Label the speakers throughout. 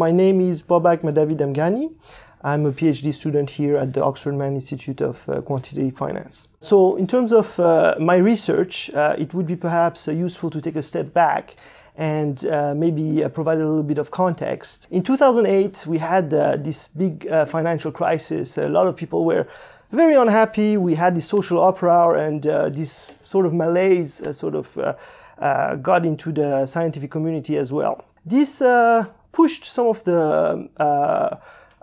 Speaker 1: My name is Babak Mahdavi Damghani. I'm a PhD student here at the Oxford Mann Institute of uh, Quantitative Finance. So, in terms of uh, my research, uh, it would be perhaps uh, useful to take a step back and uh, maybe uh, provide a little bit of context. In 2008, we had this big financial crisis. A lot of people were very unhappy. We had this social uproar and this sort of malaise sort of got into the scientific community as well. This pushed some of the uh,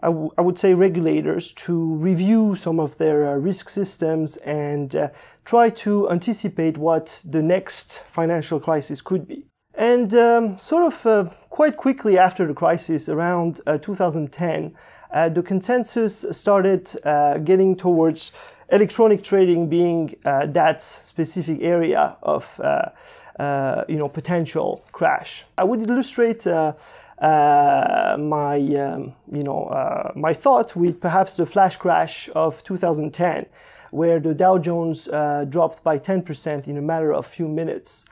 Speaker 1: I, would say regulators to review some of their uh, risk systems and uh, try to anticipate what the next financial crisis could be. And um, sort of uh, quite quickly after the crisis, around uh, 2010, uh, the consensus started getting towards electronic trading being that specific area of you know potential crash. I would illustrate uh, my um, you know uh, my thought with perhaps the flash crash of 2010 where the Dow Jones uh, dropped by 10% in a matter of few minutes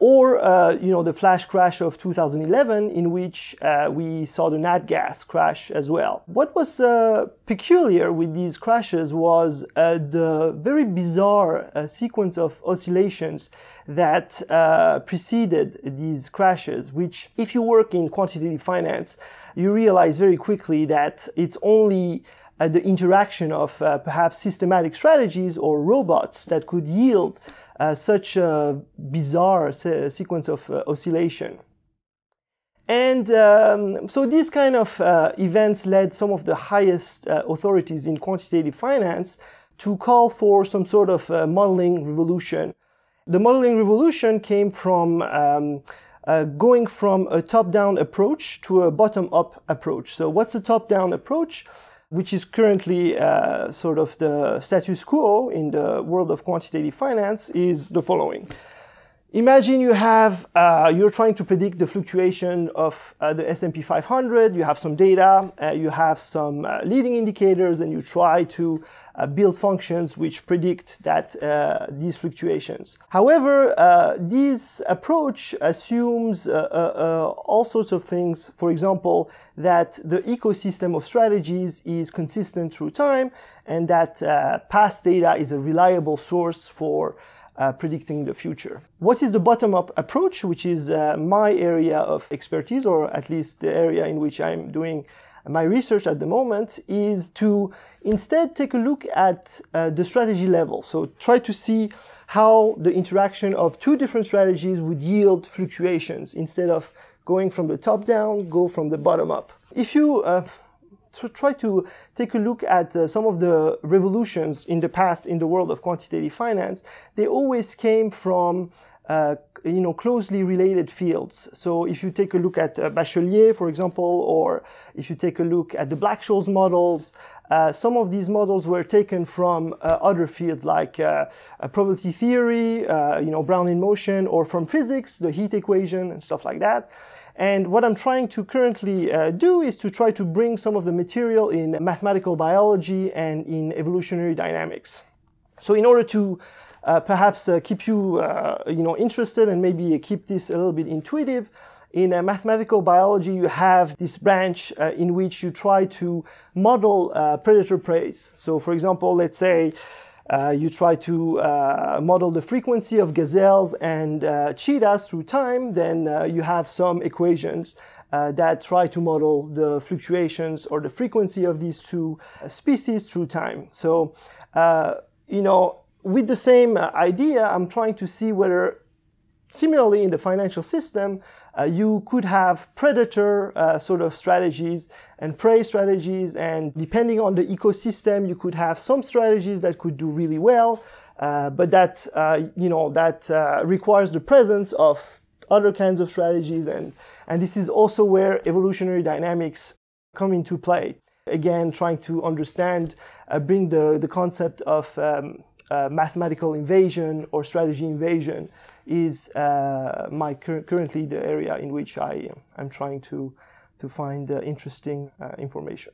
Speaker 1: or uh, you know the flash crash of 2011 in which uh, we saw the nat gas crash as well. What was uh, peculiar with these crashes was uh, the very bizarre uh, sequence of oscillations that uh, preceded these crashes which if you work in quantitative finance you realize very quickly that it's only uh, the interaction of uh, perhaps systematic strategies or robots that could yield uh, such a bizarre se sequence of uh, oscillation. And um, so these kind of uh, events led some of the highest authorities in quantitative finance to call for some sort of modeling revolution. The modeling revolution came from um, uh, going from a top-down approach to a bottom-up approach. So what's a top-down approach? Which is currently uh, sort of the status quo in the world of quantitative finance, is the following. Imagine you have, uh, you're trying to predict the fluctuation of uh, the S&P 500, you have some data, uh, you have some uh, leading indicators, and you try to uh, build functions which predict that uh, these fluctuations. However, this approach assumes all sorts of things, for example, that the ecosystem of strategies is consistent through time, and that past data is a reliable source for uh, predicting the future. What is the bottom-up approach, which is uh, my area of expertise, or at least the area in which I'm doing my research at the moment, is to instead take a look at uh, the strategy level. So try to see how the interaction of two different strategies would yield fluctuations instead of going from the top down, go from the bottom up. If you uh, to try to take a look at uh, some of the revolutions in the past in the world of quantitative finance, they always came from uh, you know, closely related fields. So if you take a look at uh, Bachelier, for example, or if you take a look at the Black-Scholes models, uh, some of these models were taken from uh, other fields like uh, probability theory, uh, you know, Brownian motion, or from physics, the heat equation, and stuff like that. And what I'm trying to currently uh, do is to try to bring some of the material in mathematical biology and in evolutionary dynamics. So in order to perhaps keep you, you know, interested and maybe keep this a little bit intuitive, in uh, mathematical biology, you have this branch uh, in which you try to model predator prey. So for example, let's say uh, you try to uh, model the frequency of gazelles and uh, cheetahs through time, then uh, you have some equations uh, that try to model the fluctuations or the frequency of these two uh, species through time. So, you know, with the same idea, I'm trying to see whether Similarly, in the financial system, uh, you could have predator uh, sort of strategies and prey strategies, and depending on the ecosystem, you could have some strategies that could do really well, uh, but that uh, you know that uh, requires the presence of other kinds of strategies, and and this is also where evolutionary dynamics come into play. Again, trying to understand, uh, bring the the concept of um, mathematical invasion or strategy invasion is uh, my cur currently the area in which I am trying to to find uh, interesting uh, information.